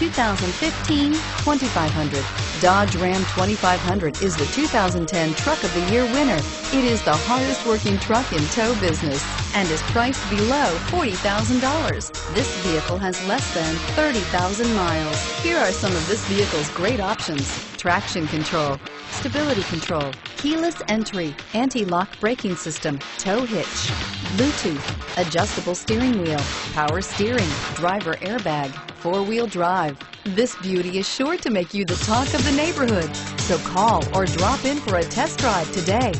2015 2500. Dodge Ram 2500 is the 2010 Truck of the Year winner. It is the hardest working truck in tow business and is priced below $40,000. This vehicle has less than 30,000 miles. Here are some of this vehicle's great options. Traction control, stability control, keyless entry, anti-lock braking system, tow hitch, Bluetooth, adjustable steering wheel, power steering, driver airbag, four-wheel drive. This beauty is sure to make you the talk of the neighborhood. So call or drop in for a test drive today.